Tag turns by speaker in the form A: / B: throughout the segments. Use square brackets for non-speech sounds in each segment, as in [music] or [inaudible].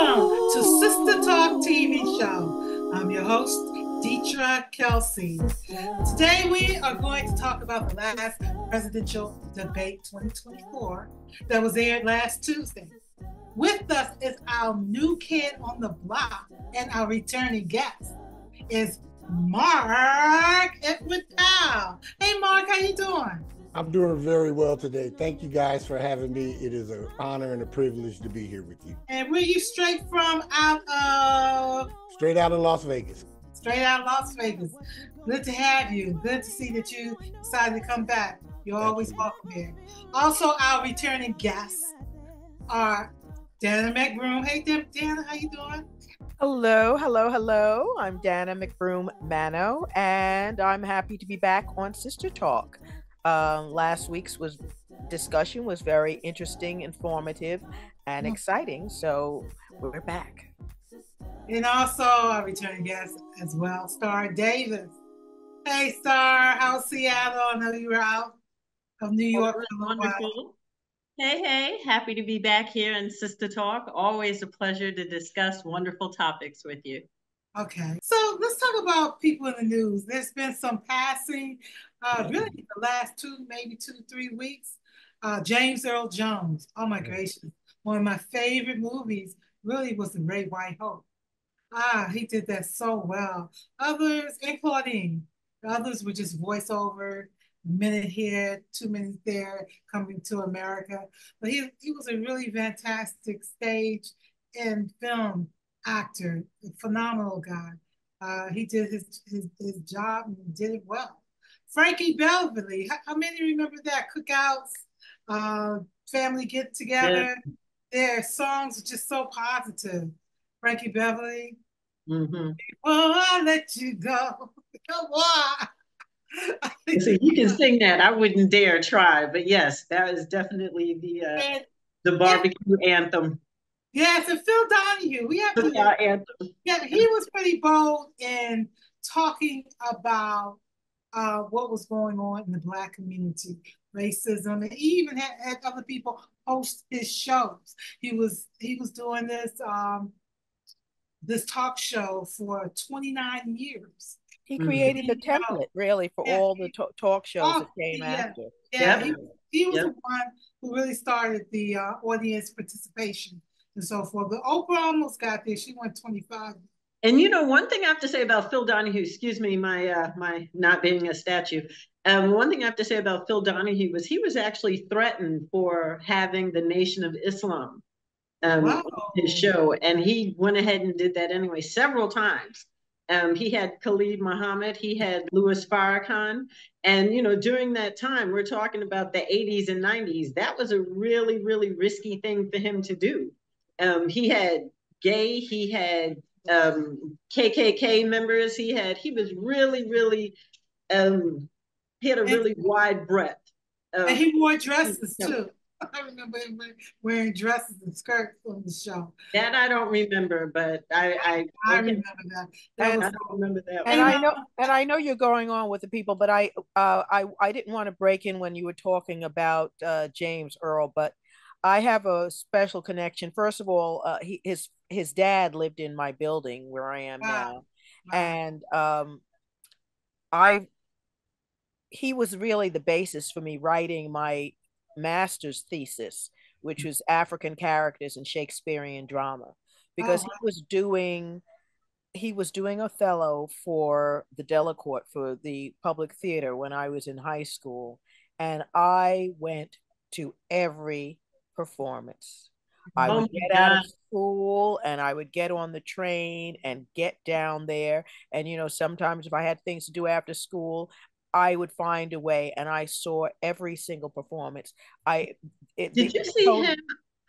A: Welcome to Sistah Talk TV show. I'm your host, Dietra Kelsey. Today we are going to talk about the last presidential debate 2024 that was aired last Tuesday. With us is our new kid on the block and our returning guest is Mark Edward. Hey Mark, how you doing?
B: I'm doing very well today. Thank you guys for having me. It is an honor and a privilege to be here with you.
A: And where you straight from out of?
B: Straight out of Las Vegas.
A: Straight out of Las Vegas. Good to have you. Good to see that you decided to come back. You're always welcome here. Also, our returning guests are Dana McBroom. Hey, Dana, how you doing?
C: Hello, hello, hello. I'm Dana McBroom Manno, and I'm happy to be back on Sistah Talk. Um, last week's was discussion was very interesting, informative, and mm. exciting. So we're back.
A: And also our returning guest as well, Star Davis. Hey Star, how's Seattle? I know you were out of New York oh, for a wonderful. While.
D: Hey, hey, happy to be back here in Sistah Talk. Always a pleasure to discuss wonderful topics with you.
A: Okay, so let's talk about people in the news. There's been some passing, uh, really the last two, maybe two, three weeks. Uh, James Earl Jones. Oh my gracious, one of my favorite movies really was The Great White Hope. Ah, he did that so well. Others, and Claudine, others were just voiceover, minute here, two minutes there, coming to America. But he, he was a really fantastic stage and film actor, phenomenal guy. Uh, he did his, his, his job and did it well. Frankie Beverly, how, how many remember that? Cookouts, uh, family get together. Yeah. Their songs are just so positive. Frankie Beverly. Mm-hmm. Oh, I let you go. [laughs] Come on.
D: so you can sing that. I wouldn't dare try, but yes, that is definitely the uh, the barbecue anthem.
A: Yes, and Phil Donahue. We have to, yeah, he was pretty bold in talking about uh, what was going on in the black community, racism, and he even had, had other people host his shows. He was he was doing this um, this talk show for 29 years.
C: He created mm-hmm. the template really for yeah. all the to- talk shows oh, that came
A: yeah.
C: after.
A: Yeah, yep. he, he, was yep. the one who really started the uh, audience participation and so forth. But Oprah almost got there. She went 25.
D: And you know, one thing I have to say about Phil Donahue, excuse me, my uh, my not being a statue. Um, one thing I have to say about Phil Donahue was he was actually threatened for having the Nation of Islam um, wow. his show, and he went ahead and did that anyway several times. Um, he had Khalid Muhammad, he had Louis Farrakhan. And, you know, during that time, we're talking about the 80s and 90s, that was a really, really risky thing for him to do. Um, he had gay, he had um, KKK members, he had, he was really, really, um, he had a really and, wide breadth.
A: and he wore dresses too. [laughs] I remember him wearing dresses and skirts on the show.
D: That I don't remember, but I I,
A: I remember that. that
C: and,
A: I
C: don't remember that. And I know and I know you're going on with the people, but I uh I I didn't want to break in when you were talking about uh, James Earl, but I have a special connection. First of all, uh, he, his his dad lived in my building where I am wow. now, wow. and um, I he was really the basis for me writing my master's thesis, which was African characters in Shakespearean drama, because oh, wow. he was doing he was doing Othello for the Delacorte for the public theater when I was in high school, and I went to every performance. I oh would get out of school and I would get on the train and get down there. And, you know, sometimes if I had things to do after school, I would find a way, and I saw every single performance. I
D: it, did you see him?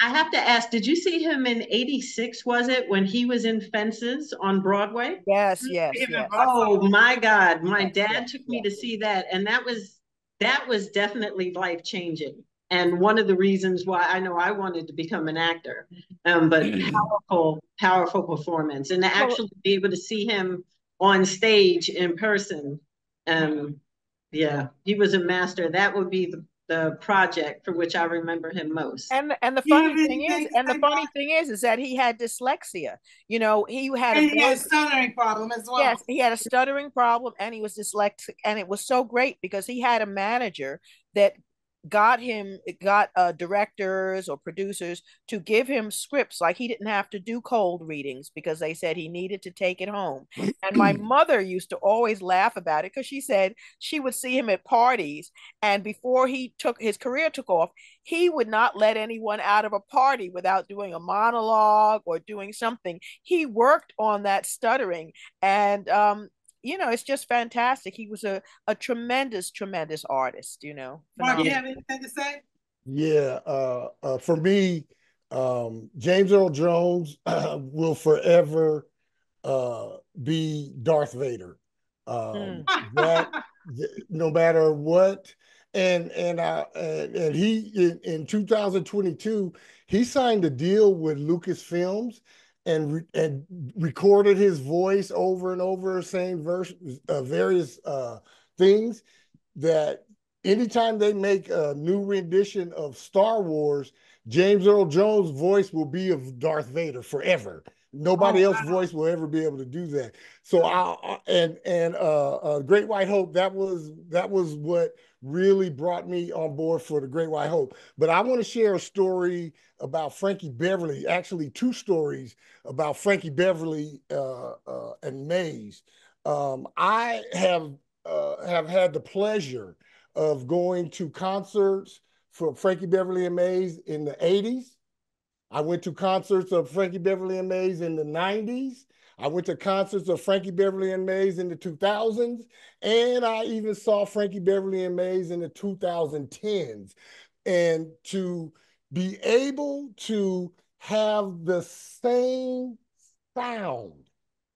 D: I have to ask, did you see him in 86, was it, when he was in Fences on Broadway?
C: Yes, yes. yes.
D: Oh my God. My dad yes, took me to see that. And that was that was definitely life changing. And one of the reasons why I know I wanted to become an actor. Um, but [clears throat] powerful, powerful performance. And to actually be able to see him on stage in person. Um, yeah, he was a master. That would be the the project for which I remember him most.
C: And and the funny thing is, and the funny thing is, is that he had dyslexia. You know, he had
A: a, he had a stuttering problem as well.
C: Yes, he had a stuttering problem, and he was dyslexic, and it was so great because he had a manager that got him got uh, directors or producers to give him scripts like he didn't have to do cold readings because they said he needed to take it home. And my [clears throat] mother used to always laugh about it because she said she would see him at parties and before he took his career took off he would not let anyone out of a party without doing a monologue or doing something. He worked on that stuttering and um, you know, it's just fantastic. He was a, a tremendous, tremendous artist, you know.
A: Mark, you have anything to say?
B: Yeah, uh, uh, for me, um, James Earl Jones uh, [clears throat] will forever uh, be Darth Vader. Um, mm. that [laughs] no matter what, and and uh, and, and he in, in 2022 he signed a deal with Lucasfilms and re- and recorded his voice over and over, saying verse, uh, various uh, things that anytime they make a new rendition of Star Wars, James Earl Jones' voice will be of Darth Vader forever. Nobody oh, else's voice will ever be able to do that. So I and and uh, uh, Great White Hope that was that was what really brought me on board for the Great White Hope. But I want to share a story about Frankie Beverly. Actually, two stories about Frankie Beverly uh, uh, and Maze. Um, I have uh, have had the pleasure of going to concerts for Frankie Beverly and Maze in the 80s I went to concerts of Frankie Beverly and Maze in the 90s. I went to concerts of Frankie Beverly and Maze in the 2000s. And I even saw Frankie Beverly and Maze in the 2010s. And to be able to have the same sound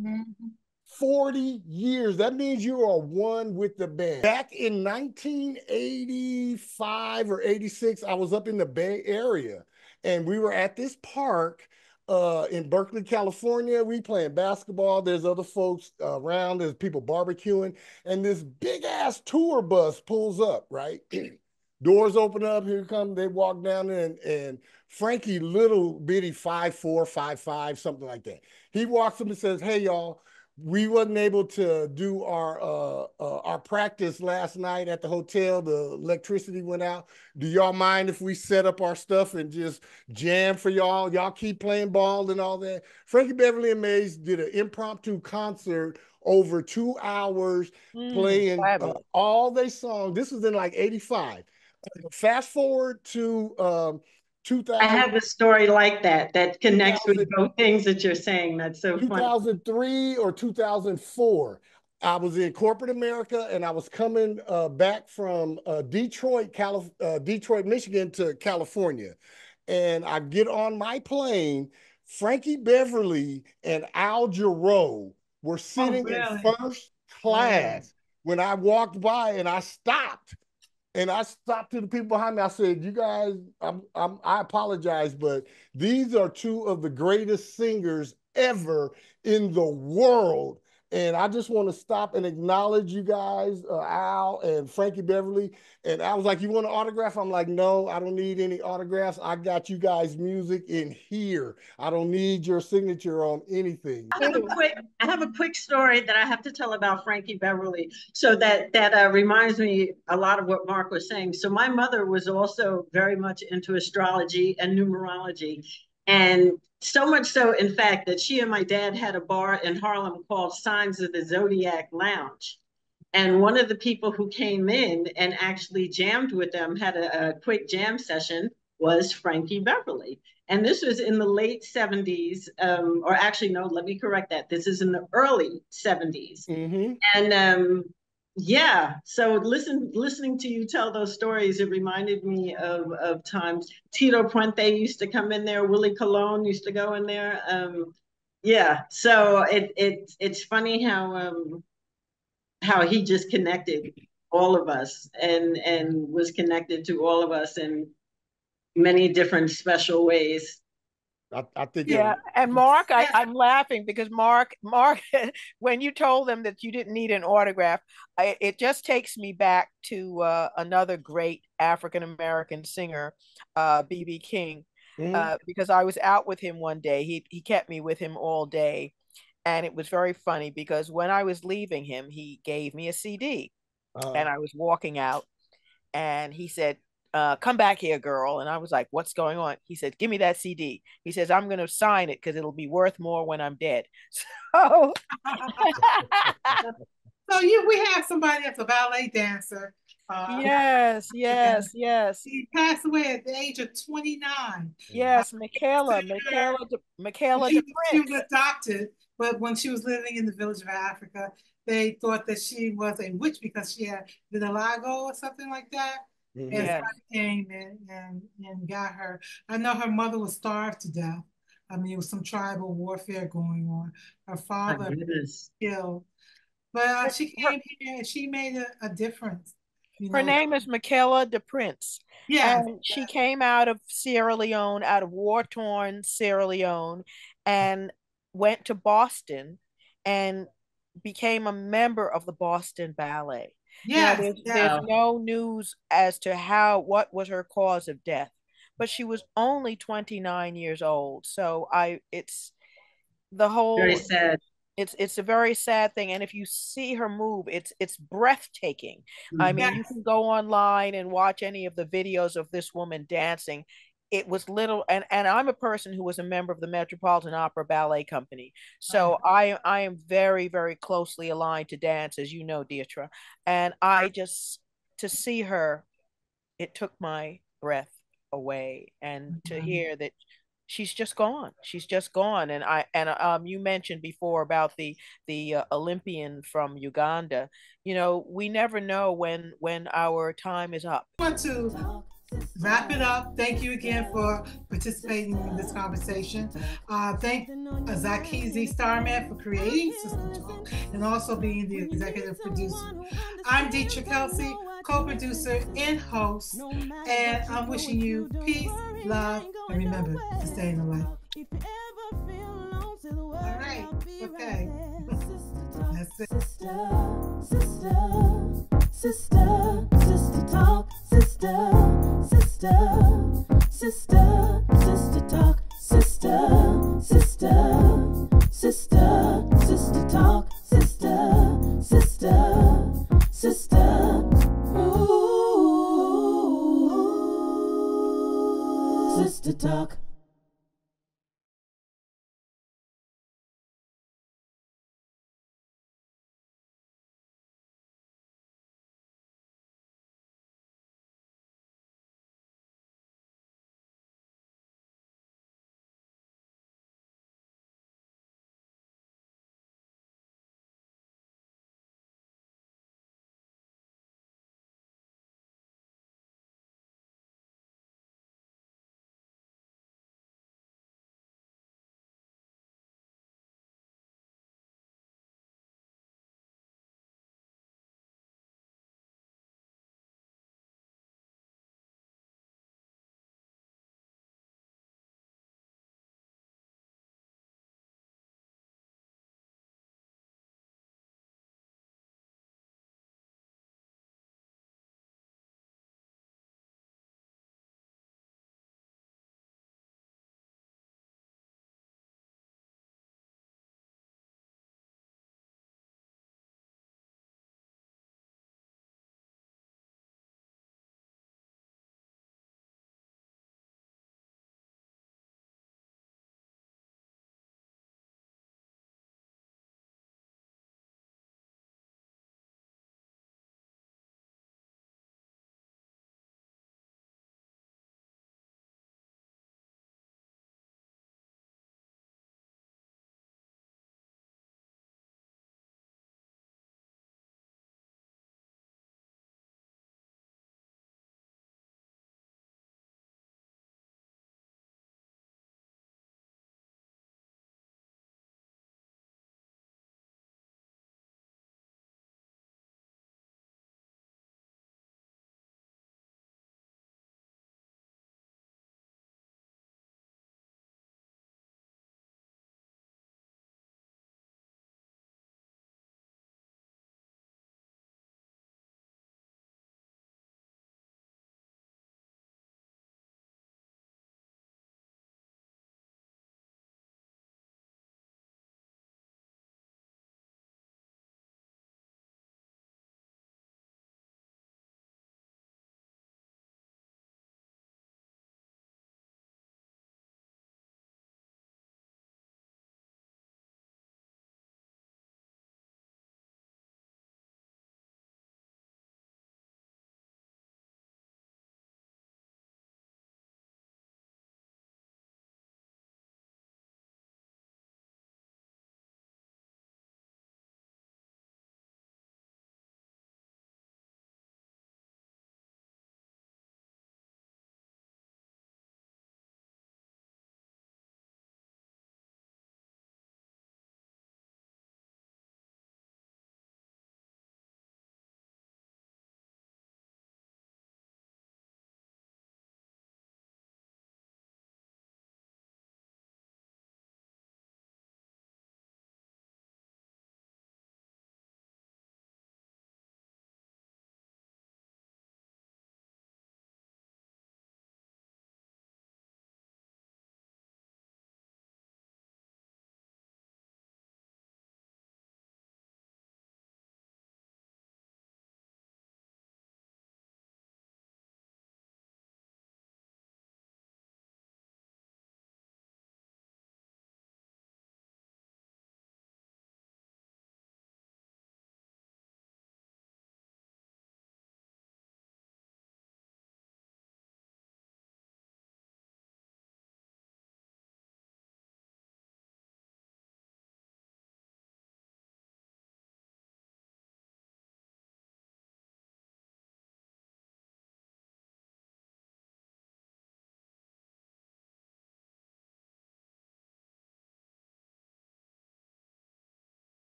B: mm-hmm. 40 years. That means you are one with the band. Back in 1985 or 86, I was up in the Bay Area and we were at this park uh, in Berkeley, California. We playing basketball. There's other folks uh, around. There's people barbecuing, and this big ass tour bus pulls up. Right, [clears throat] doors open up. Here come. They walk down and and Frankie, little bitty five four, five five, something like that. He walks up and says, "Hey y'all." We wasn't able to do our uh, uh, our practice last night at the hotel. The electricity went out. Do y'all mind if we set up our stuff and just jam for y'all? Y'all keep playing ball and all that. Frankie Beverly and Maze did an impromptu concert over two hours, mm, playing uh, all they songs. This was in like '85. Fast forward to um, 2000,
D: I have a story like that that connects with both things that you're saying. That's so
B: 2003 or 2004. I was in corporate America and I was coming uh, back from uh, Detroit, Calif- uh, Detroit, Michigan to California. And I get on my plane. Frankie Beverly and Al Jarreau were oh, sitting oh, really? in first class yeah. when I walked by and I stopped and I stopped to the people behind me. I said, "You guys, I'm, I'm, I apologize, but these are two of the greatest singers ever in the world." And I just want to stop and acknowledge you guys, uh, Al and Frankie Beverly. And I was like, "You want an autograph?" I'm like, "No, I don't need any autographs. I got you guys' music in here. I don't need your signature on anything."
D: I have a quick, I have a quick story that I have to tell about Frankie Beverly. So that that uh, reminds me a lot of what Mark was saying. So my mother was also very much into astrology and numerology, and so much so, in fact, that she and my dad had a bar in Harlem called Signs of the Zodiac Lounge. And one of the people who came in and actually jammed with them, had a, a quick jam session, was Frankie Beverly. And this was in the late 70s, um, or actually, no, let me correct that. This is in the early 70s. Mm-hmm. And um, yeah so listen listening to you tell those stories it reminded me of of times. Tito puente used to come in there willie colon used to go in there um yeah so it it it's funny how um how he just connected all of us and and was connected to all of us in many different special ways
B: I, I think.
C: Yeah, and Mark, I, I'm laughing because Mark, [laughs] Mark, when you told them that you didn't need an autograph, I, it just takes me back to uh, another great African American singer, BB uh, King, mm-hmm. uh, because I was out with him one day. He he kept me with him all day, and it was very funny because when I was leaving him, he gave me a CD, uh-huh. and I was walking out, and he said, uh, come back here, girl. And I was like, what's going on? He said, give me that CD. He says, I'm going to sign it because it'll be worth more when I'm dead. [laughs] So, [laughs]
A: so you, we have somebody that's a ballet dancer.
C: Uh, yes, yes, yes.
A: He passed away at the age of 29.
C: Yes, Michaela, Michaela, Michaela.
A: She, she was adopted, but when she was living in the village of Africa, they thought that she was a witch because she had vitiligo or something like that. Mm-hmm. And yes. came and, and, and got her. I know her mother was starved to death. I mean, it was some tribal warfare going on. Her father was killed. But uh, she came here and she made a, a difference.
C: Her know? name is Michaela DePrince.
A: Yeah.
C: And she came out of Sierra Leone, out of war torn Sierra Leone, and went to Boston and became a member of the Boston Ballet.
A: Yeah,
C: there's, yeah. there's no news as to how what was her cause of death, but she was only 29 years old. So I, it's the whole
D: very sad.
C: It's it's a very sad thing, and if you see her move, it's it's breathtaking. Mm-hmm. I mean, yes. you can go online and watch any of the videos of this woman dancing, it was little and and i'm a person who was a member of the metropolitan opera ballet company so uh-huh. i i am very very closely aligned to dance as you know Dietra and i just to see her it took my breath away and mm-hmm. to hear that she's just gone she's just gone and i and um you mentioned before about the the uh, olympian from uganda you know we never know when when our time is up
A: I want to wrap it up. Thank you again for participating in this conversation. Uh, thank Zakkee Z Starman for creating Sistah Talk and also being the executive producer. I'm Dietra Kelsey, co-producer and host, and I'm wishing you peace, love, and remember to stay in the light. All right. Okay. That's it. Sister, sister, sister, sister talk, sister sister, sister.